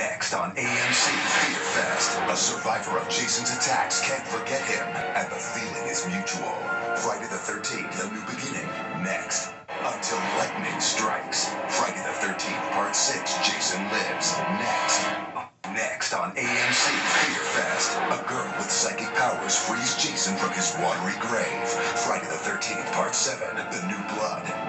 Next on AMC Fear Fest, a survivor of Jason's attacks can't forget him, and the feeling is mutual. Friday the 13th, a new beginning. Next. Until lightning strikes. Friday the 13th, part 6, Jason lives. Next. Next on AMC Fear Fest, a girl with psychic powers frees Jason from his watery grave. Friday the 13th, part 7, The New Blood.